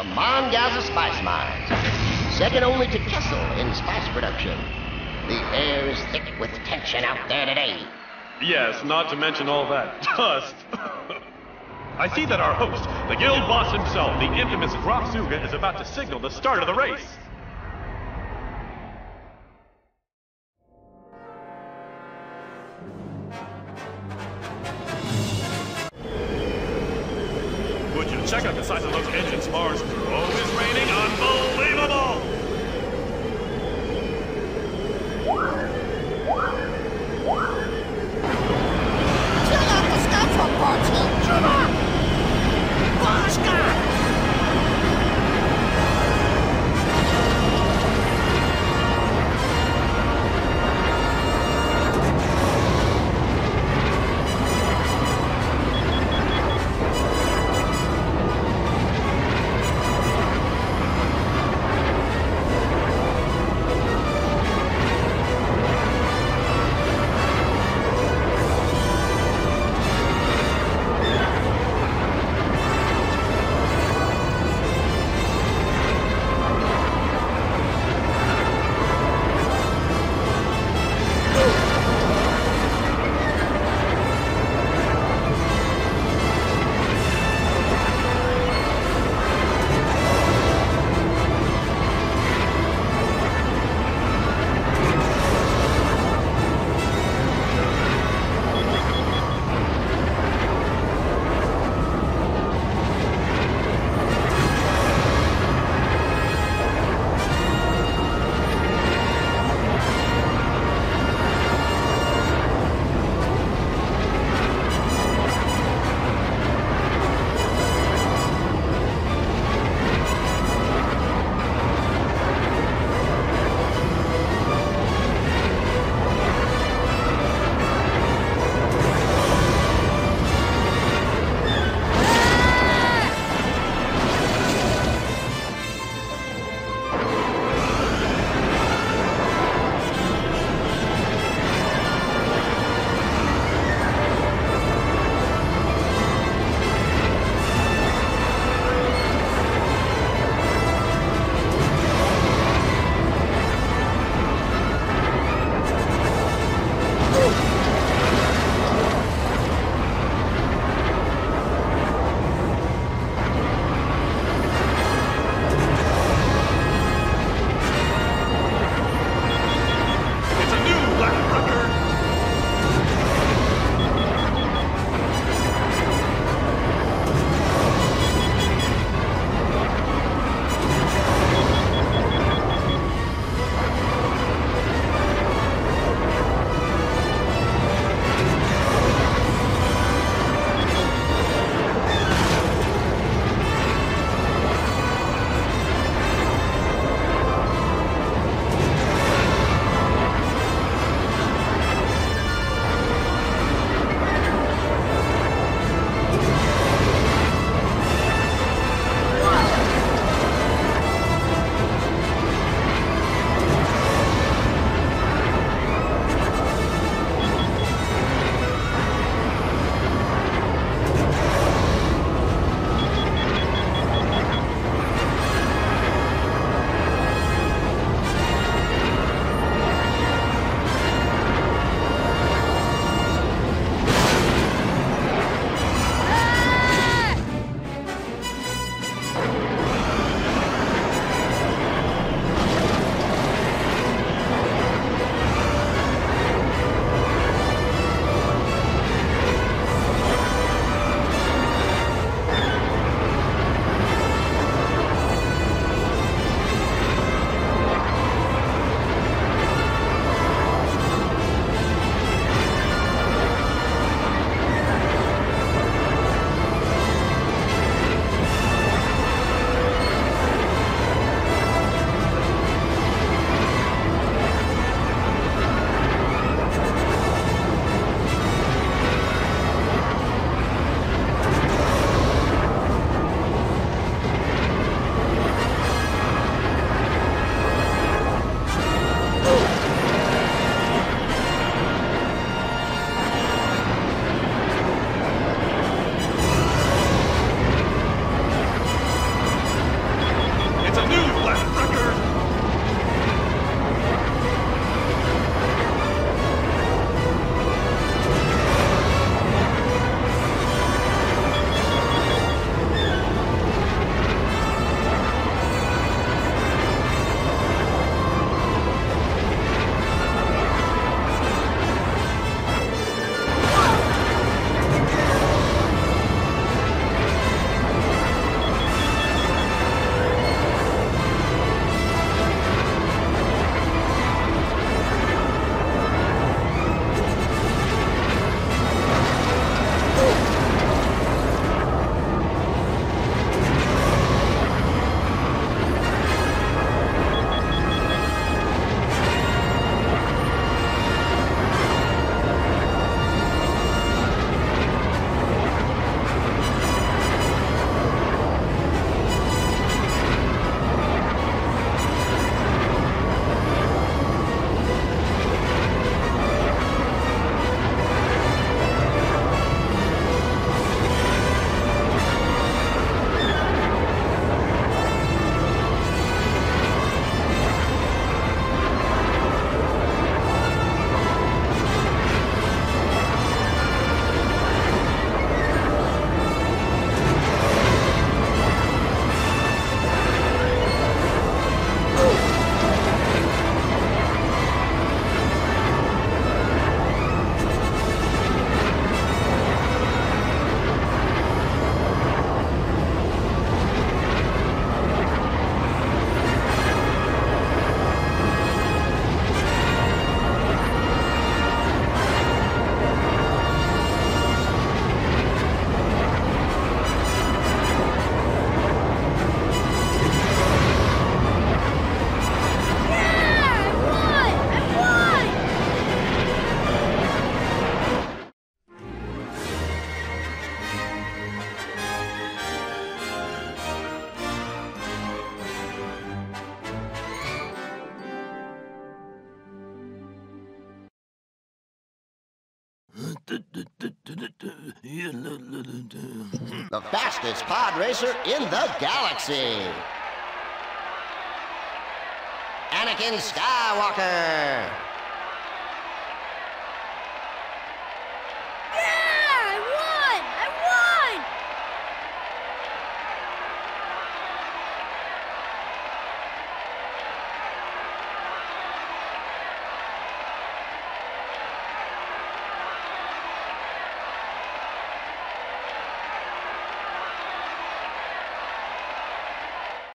the Mon Gazza spice mines. Second only to Kessel in spice production. The air is thick with tension out there today. Yes, not to mention all that dust. I see that our host, the guild boss himself, the infamous Graf is about to signal the start of the race. The fastest pod racer in the galaxy. Anakin Skywalker.